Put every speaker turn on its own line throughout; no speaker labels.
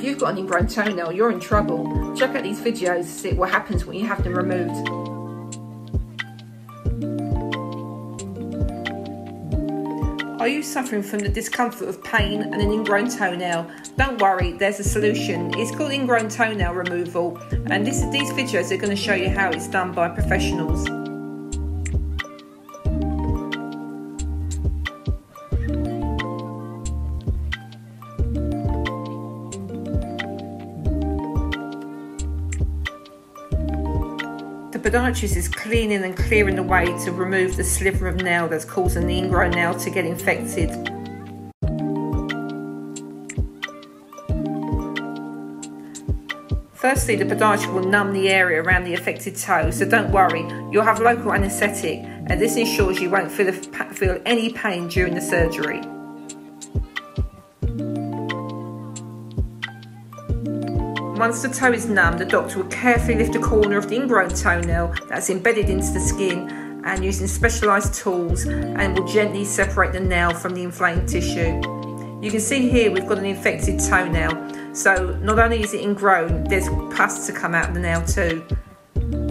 if you've got an ingrown toenail, you're in trouble. Check out these videos to see what happens when you have them removed. Are you suffering from the discomfort of pain and an ingrown toenail? Don't worry, there's a solution. It's called ingrown toenail removal and this, these videos are going to show you how it's done by professionals. Podiatrist is cleaning and clearing the way to remove the sliver of nail that's causing the ingrown nail to get infected. Firstly, the podiatrist will numb the area around the affected toe, so don't worry, you'll have local anaesthetic and this ensures you won't feel, feel any pain during the surgery. Once the toe is numb, the doctor will carefully lift a corner of the ingrown toenail that's embedded into the skin and using specialised tools and will gently separate the nail from the inflamed tissue. You can see here we've got an infected toenail, so not only is it ingrown, there's pus to come out of the nail too.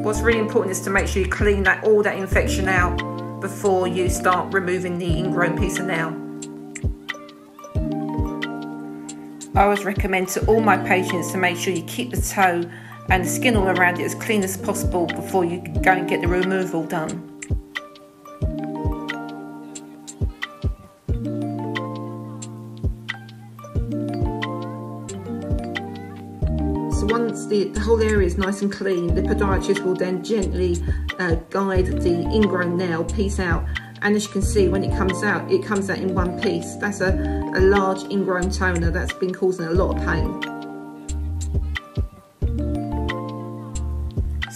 What's really important is to make sure you clean that all that infection out before you start removing the ingrown piece of nail. I always recommend to all my patients to make sure you keep the toe and the skin all around it as clean as possible before you go and get the removal done. So once the, the, whole area is nice and clean, the podiatrist will then gently uh, guide the ingrown nail piece out and as you can see when it comes out it comes out in one piece that's a, a large ingrown toenail that's been causing a lot of pain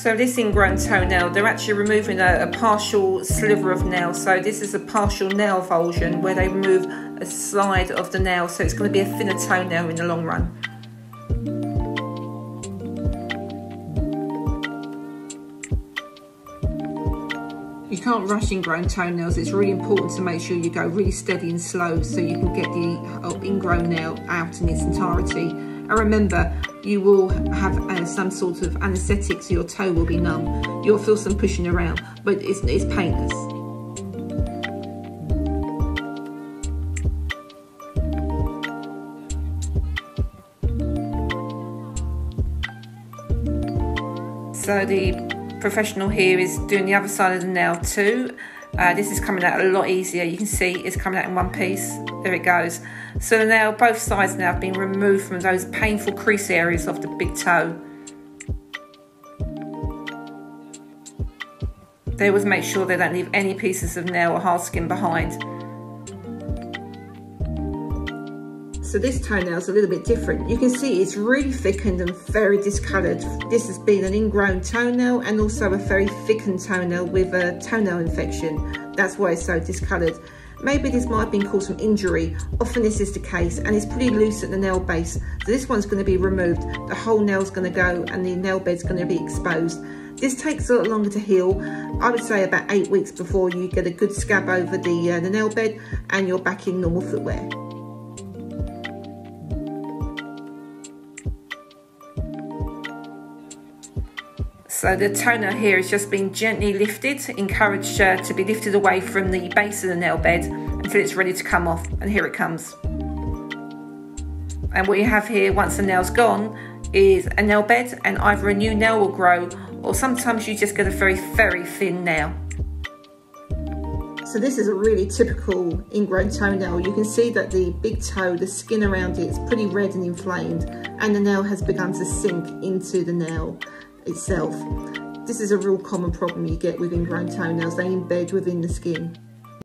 So this ingrown toenail, they're actually removing a, a, partial sliver of nail. So this is a partial nail avulsion where they remove a slide of the nail. So it's going to be a thinner toenail in the long run. You can't rush ingrown toenails. It's really important to make sure you go really steady and slow so you can get the uh, ingrown nail out in its entirety. And remember, you will have uh, some sort of anaesthetic so your toe will be numb. You'll feel some pushing around, but it's, it's painless. So the professional here is doing the other side of the nail too. Uh, this is coming out a lot easier. You can see it's coming out in one piece. There it goes. So the nail, both sides now have been removed from those painful crease areas of the big toe. They always make sure they don't leave any pieces of nail or hard skin behind. So this toenail is a little bit different. You can see it's really thickened and very discoloured. This has been an ingrown toenail and also a very thickened toenail with a toenail infection. That's why it's so discoloured. Maybe this might have been caused from injury. Often this is the case and it's pretty loose at the nail base. So this one's going to be removed. The whole nail's going to go and the nail bed's going to be exposed. This takes a lot longer to heal. I would say about eight weeks before you get a good scab over the, uh, the nail bed and you're back in normal footwear. So the toner here has just been gently lifted, encouraged uh, to be lifted away from the base of the nail bed until it's ready to come off. And here it comes. And what you have here, once the nail's gone, is a nail bed and either a new nail will grow or sometimes you just get a very, very thin nail. So this is a really typical ingrown toenail. You can see that the big toe, the skin around it is pretty red and inflamed and the nail has begun to sink into the nail itself. This is a real common problem you get with ingrown toenails. They embed within the skin.